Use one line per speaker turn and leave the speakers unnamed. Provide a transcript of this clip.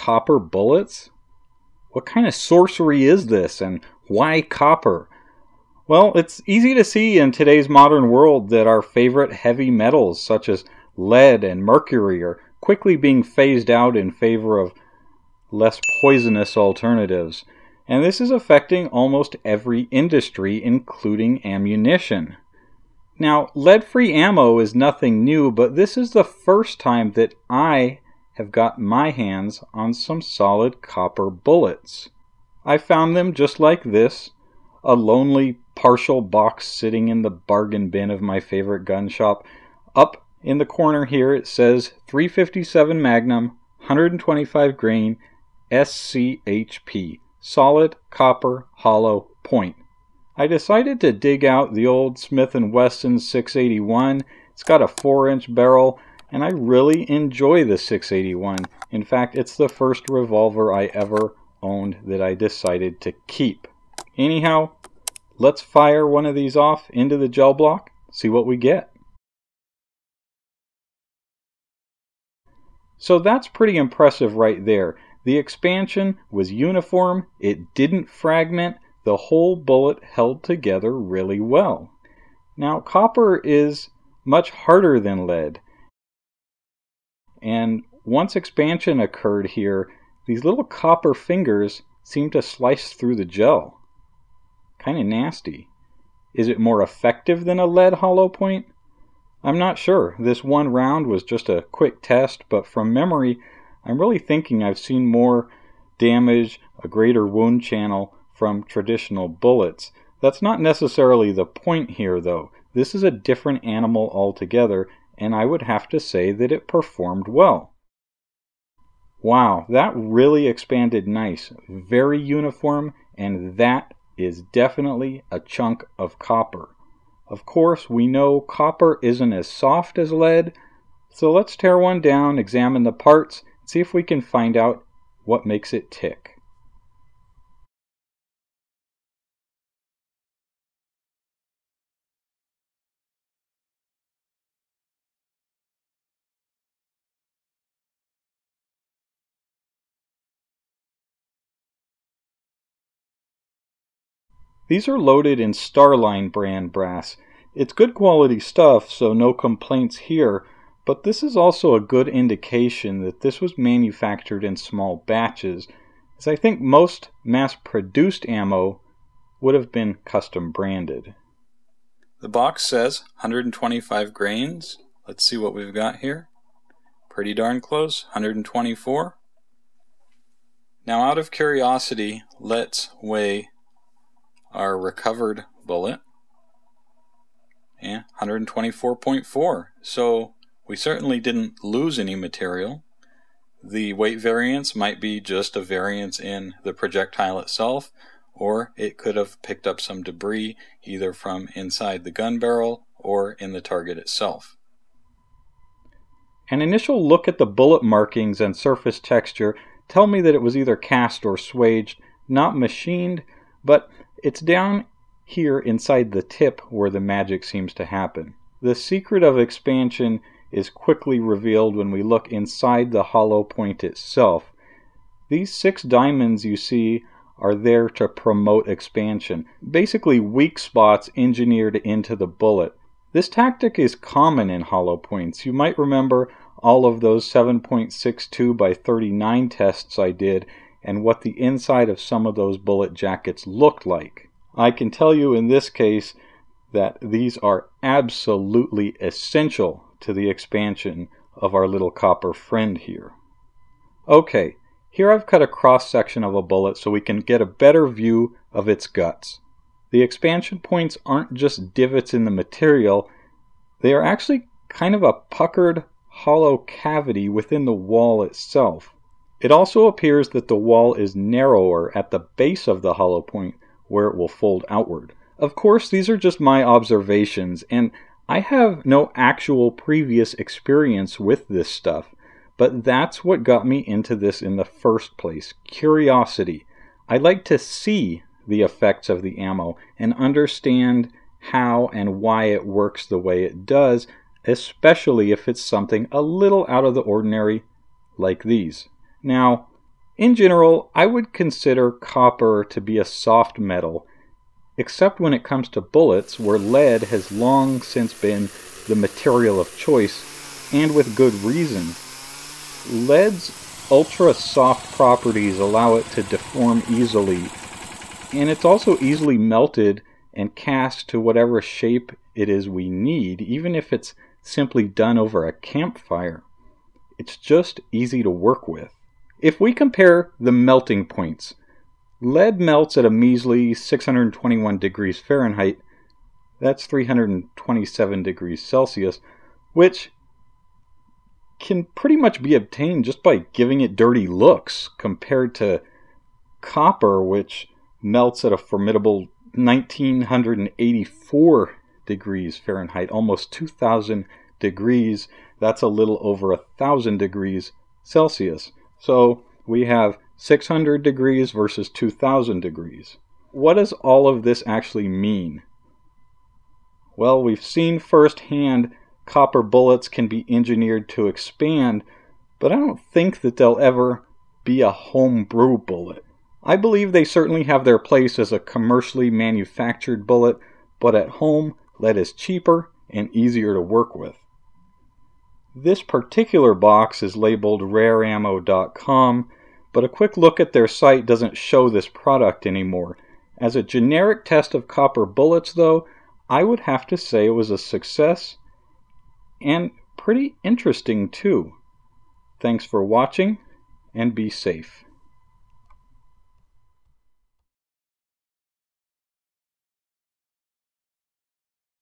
copper bullets? What kind of sorcery is this, and why copper? Well, it's easy to see in today's modern world that our favorite heavy metals, such as lead and mercury, are quickly being phased out in favor of less poisonous alternatives. And this is affecting almost every industry, including ammunition. Now, lead free ammo is nothing new, but this is the first time that I have got my hands on some solid copper bullets. I found them just like this a lonely partial box sitting in the bargain bin of my favorite gun shop. Up in the corner here it says 357 Magnum, 125 grain, SCHP, solid copper hollow point. I decided to dig out the old Smith & Wesson 681. It's got a 4-inch barrel, and I really enjoy the 681. In fact, it's the first revolver I ever owned that I decided to keep. Anyhow, let's fire one of these off into the gel block, see what we get. So that's pretty impressive right there. The expansion was uniform, it didn't fragment, the whole bullet held together really well. Now, copper is much harder than lead, and once expansion occurred here, these little copper fingers seem to slice through the gel. Kind of nasty. Is it more effective than a lead hollow point? I'm not sure. This one round was just a quick test, but from memory, I'm really thinking I've seen more damage, a greater wound channel, from traditional bullets. That's not necessarily the point here, though. This is a different animal altogether, and I would have to say that it performed well. Wow, that really expanded nice. Very uniform, and that is definitely a chunk of copper. Of course, we know copper isn't as soft as lead, so let's tear one down, examine the parts, see if we can find out what makes it tick. These are loaded in Starline brand brass. It's good quality stuff, so no complaints here, but this is also a good indication that this was manufactured in small batches, as I think most mass-produced ammo would have been custom branded. The box says 125 grains. Let's see what we've got here. Pretty darn close, 124. Now out of curiosity, let's weigh our recovered bullet. Yeah, 124.4. So we certainly didn't lose any material. The weight variance might be just a variance in the projectile itself, or it could have picked up some debris either from inside the gun barrel or in the target itself. An initial look at the bullet markings and surface texture tell me that it was either cast or swaged, not machined, but it's down here inside the tip where the magic seems to happen. The secret of expansion is quickly revealed when we look inside the hollow point itself. These six diamonds you see are there to promote expansion, basically weak spots engineered into the bullet. This tactic is common in hollow points. You might remember all of those 7.62 by 39 tests I did and what the inside of some of those bullet jackets looked like. I can tell you in this case that these are absolutely essential to the expansion of our little copper friend here. Okay, here I've cut a cross section of a bullet so we can get a better view of its guts. The expansion points aren't just divots in the material, they are actually kind of a puckered hollow cavity within the wall itself. It also appears that the wall is narrower at the base of the hollow point where it will fold outward. Of course, these are just my observations, and I have no actual previous experience with this stuff, but that's what got me into this in the first place curiosity. I like to see the effects of the ammo and understand how and why it works the way it does, especially if it's something a little out of the ordinary like these. Now, In general, I would consider copper to be a soft metal, except when it comes to bullets, where lead has long since been the material of choice, and with good reason. Lead's ultra soft properties allow it to deform easily, and it's also easily melted and cast to whatever shape it is we need, even if it's simply done over a campfire. It's just easy to work with. If we compare the melting points, lead melts at a measly 621 degrees Fahrenheit, that's 327 degrees Celsius, which can pretty much be obtained just by giving it dirty looks compared to copper, which melts at a formidable 1984 degrees Fahrenheit, almost 2000 degrees. That's a little over a thousand degrees Celsius. So we have 600 degrees versus 2000 degrees. What does all of this actually mean? Well, we've seen firsthand copper bullets can be engineered to expand, but I don't think that they'll ever be a home brew bullet. I believe they certainly have their place as a commercially manufactured bullet, but at home, lead is cheaper and easier to work with. This particular box is labeled rareammo.com, but a quick look at their site doesn't show this product anymore. As a generic test of copper bullets, though, I would have to say it was a success and pretty interesting too. Thanks for watching and be safe.